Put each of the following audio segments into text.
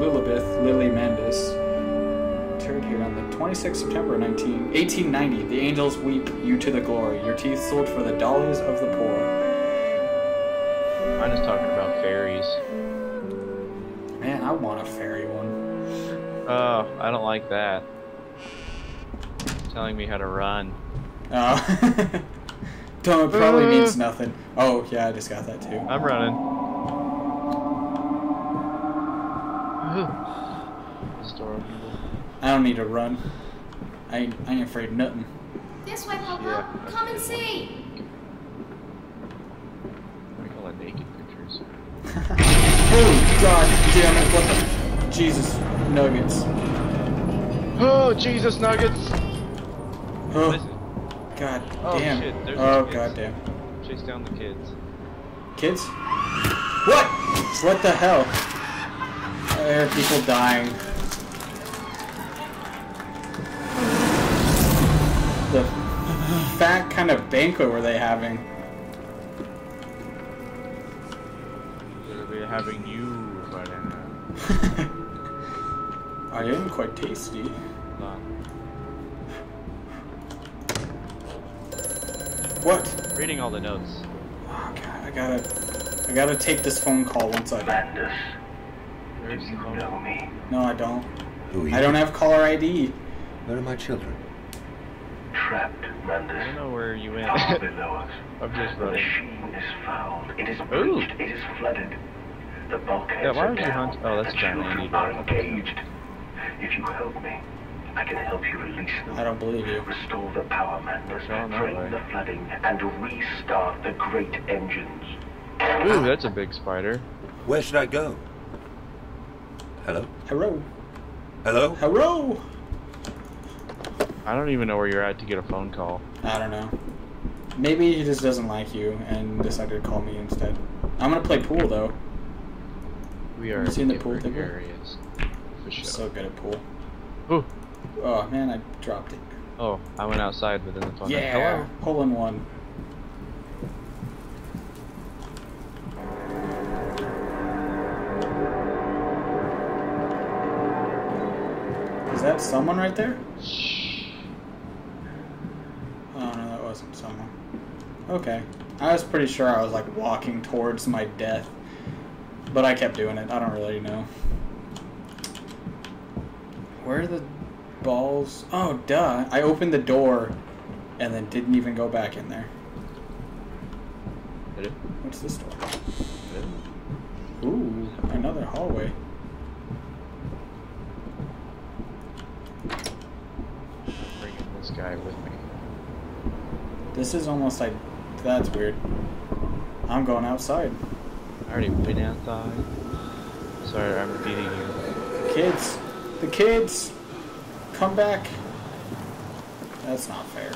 Lilibeth Lily Mandus. Interred here on the 26th September 19, 1890. The angels weep you to the glory. Your teeth sold for the dollars of the poor. Mine is talking about fairies. Man, I want a fairy one. Oh, I don't like that. telling me how to run. Oh. It probably uh. means nothing. Oh, yeah, I just got that too. I'm running. This door openable. I don't need to run. I ain't, I ain't afraid of nothing. This way, Papa. Yeah. Come and see. We call it naked pictures. oh, god damn it. What the? Jesus. Nuggets. Oh, Jesus nuggets! What Oh, is it? god Oh, damn. shit, oh, these god kids. damn. Chase down the kids. Kids? What? What the hell? I hear people dying. Kind of banquet were they having? We're having you right now. I am quite tasty. Hold. What? Reading all the notes. Oh god, I gotta, I gotta take this phone call once I. Landis, Where's the you phone? know me. No, I don't. Who are you? I don't have caller ID. Where are my children? Trapped, I don't know where you went. Far below us. I'm just The machine is fouled. It is Ooh. It is flooded. The bulkheads Yeah, why are would you down. hunt- oh, that's the John children are but- engaged. If you help me, I can help you release them. I don't believe you. Restore the power, Mandus. They're going way. Drain the flooding and restart the great engines. Ooh, that's a big spider. Where should I go? Hello? Hello. Hello? Hello. I don't even know where you're at to get a phone call. I don't know. Maybe he just doesn't like you and decided to call me instead. I'm gonna play pool though. We are You seen the in pool different table? areas. For sure. So good at pool. Ooh. Oh man, I dropped it. Oh, I went outside within the phone. Yeah, Hello? hole in one. Is that someone right there? Oh no, that wasn't someone. Okay. I was pretty sure I was like walking towards my death. But I kept doing it. I don't really know. Where are the balls? Oh, duh. I opened the door and then didn't even go back in there. What's this door? Ooh, another hallway. I'm bringing this guy with me. This is almost like. That's weird. I'm going outside. I already went outside. Sorry, I'm repeating you. The kids! The kids! Come back! That's not fair.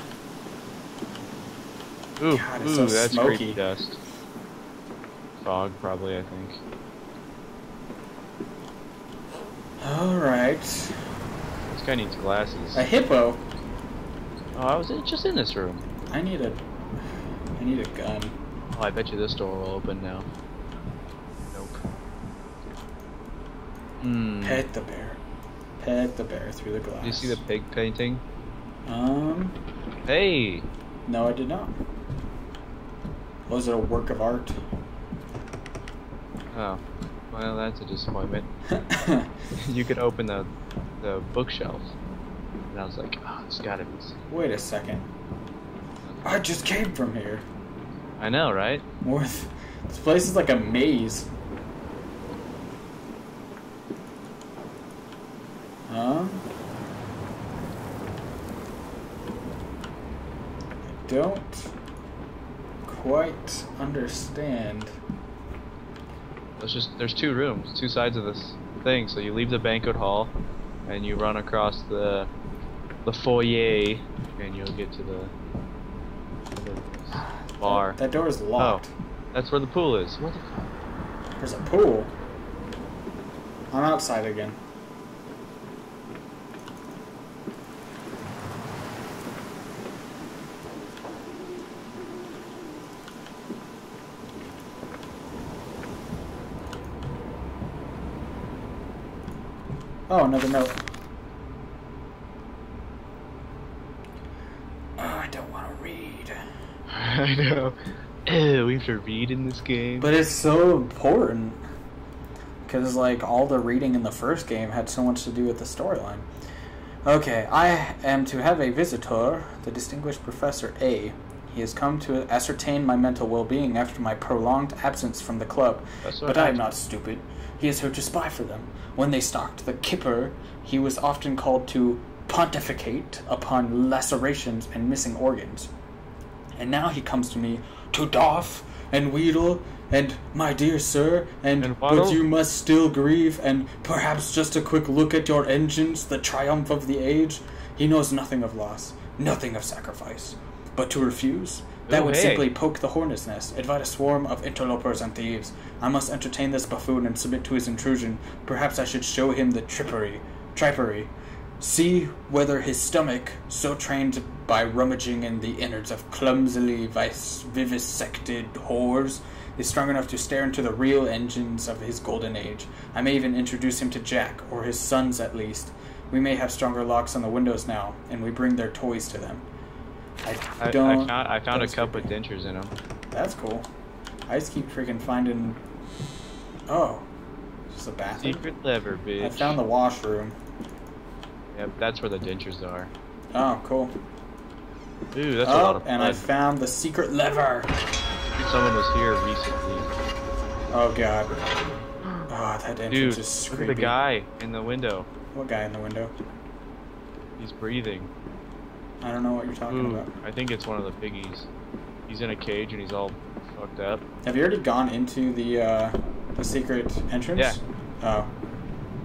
Ooh, God, it's ooh, so that's smoky. dust. Fog, probably, I think. Alright. This guy needs glasses. A hippo? Oh, I was just in this room. I need a. I need a gun. Oh, I bet you this door will open now. Nope. Hmm. Pet the bear. Pet the bear through the glass. Did you see the pig painting? Um. Hey! No, I did not. Was it a work of art? Oh, well, that's a disappointment. you could open the the bookshelf, and I was like, oh, it's gotta be. Wait a second. I just came from here. I know, right? More th- this place is like a maze. Huh? I don't quite understand. There's just there's two rooms, two sides of this thing. So you leave the banquet hall, and you run across the the foyer, and you'll get to the, the bar. That, that door is locked. Oh, That's where the pool is. What the fuck? There's a pool. I'm outside again. Oh, another note. Oh, I don't want to read. I know. Ew, we have to read in this game. But it's so important. Because, like, all the reading in the first game had so much to do with the storyline. Okay, I am to have a visitor, the distinguished Professor A. He has come to ascertain my mental well being after my prolonged absence from the club. But I am not stupid. He is here to spy for them. When they stalked the Ripper, he was often called to pontificate upon lacerations and missing organs. And now he comes to me to doff and wheedle and my dear sir and, And but you must still grieve and perhaps just a quick look at your engines, the triumph of the age. He knows nothing of loss, nothing of sacrifice. But to refuse, that Oh, would hey. simply poke the hornet's nest, invite a swarm of interlopers and thieves. I must entertain this buffoon and submit to his intrusion. Perhaps I should show him the trippery, tripery. See whether his stomach, so trained by rummaging in the innards of clumsily vis- vivisected whores, is strong enough to stare into the real engines of his golden age. I may even introduce him to Jack, or his sons at least. We may have stronger locks on the windows now, and we bring their toys to them. I I, don't. I found I found a cup with dentures in them. That's cool. I just keep freaking finding. Oh, just a bathroom. Secret lever, bitch. I found the washroom. Yep, that's where the dentures are. Oh, cool. Ooh, that's a lot Oh, of and I found the secret lever. Someone was here recently. Oh god. Oh, that entrance Dude, is look creepy. at the guy in the window. What guy in the window? He's breathing. I don't know what you're talking Ooh, about. I think it's one of the piggies. He's in a cage and he's all fucked up. Have you already gone into the uh, the secret entrance? Yeah. Oh.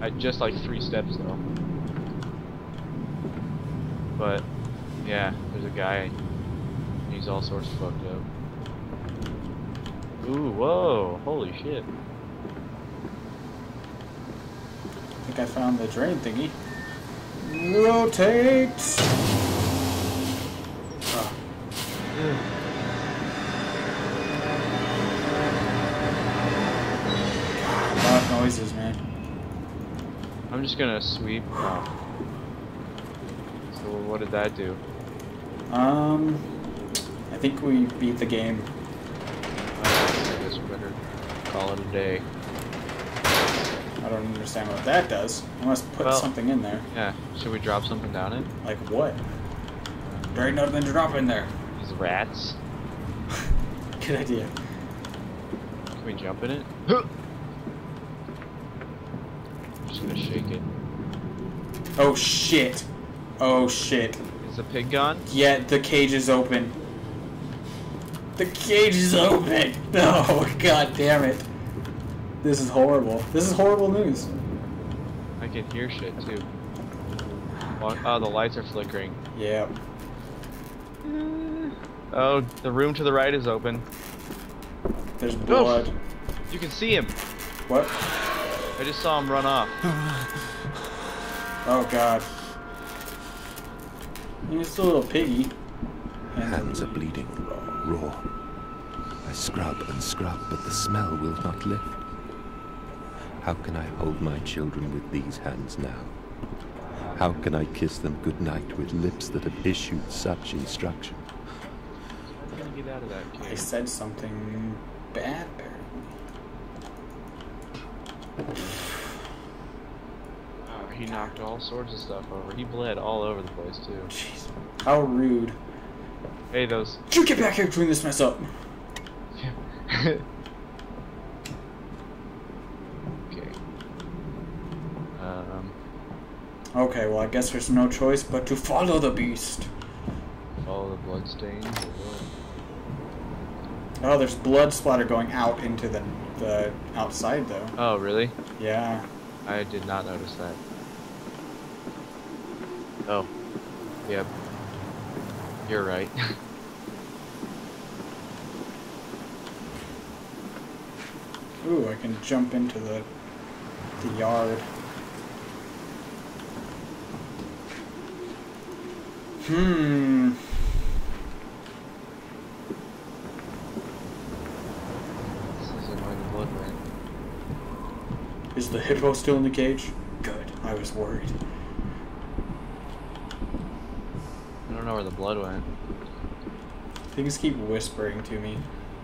I just like three steps though. But yeah, there's a guy. He's all sorts of fucked up. Ooh, whoa, holy shit. I think I found the drain thingy. Rotate. Oh, ah. loud noises, man. I'm just gonna sweep. Oh. What did that do? Um, I think we beat the game. I guess we better call it a day. I don't understand what that does. I must put Well- something in there. Yeah, should we drop something down it? Like what? There ain't nothing to drop in there. These rats? Good idea. Can we jump in it? just gonna shake it. Oh shit. Oh shit. Is the pig gone? Yeah, the cage is open. The cage is open. No, god damn it. This is horrible. This is horrible news. I can hear shit too. Oh, oh, the lights are flickering. Yeah. Uh, oh, the room to the right is open. There's oh, blood. You can see him. What? I just saw him run off. Oh god. He's a little piggy. And Hands are bleeding, raw. I scrub and scrub, but the smell will not lift. How can I hold my children with these hands now? How can I kiss them goodnight with lips that have issued such instruction? I'm gonna get out of that I said something bad, apparently. He knocked all sorts of stuff over. He bled all over the place too. Jeez. How rude. Hey, those. You get back here and clean this mess up. okay. Um, Okay, well, I guess there's no choice but to follow the beast. follow the bloodstains. or what? Oh, there's blood splatter going out into the the outside though. Oh, really? Yeah. I did not notice that. Oh. Yep. You're right. Ooh, I can jump into the the yard. Hmm. this isn't where the blood went. Is the hippo still in the cage? Good. I was worried. I don't know where the blood went. Things keep whispering to me.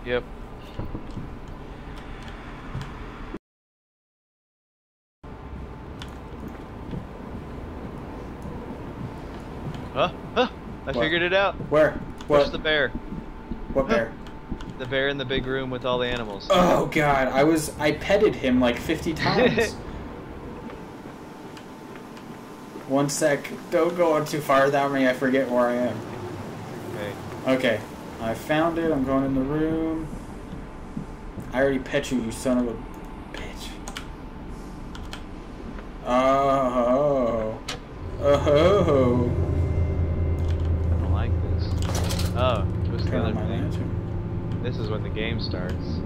Yep. Huh? Huh? I What? figured it out. Where? What? the bear. What bear? The bear in the big room with all the animals. Oh god, I was I petted him like 50 times. One sec. Don't go on too far without me. I forget where I am. Okay. Okay. I found it. I'm going in the room. I already pet you, you son of a bitch. Oh. Oh. I don't like this. Oh, twist the other thing. This is when the game starts.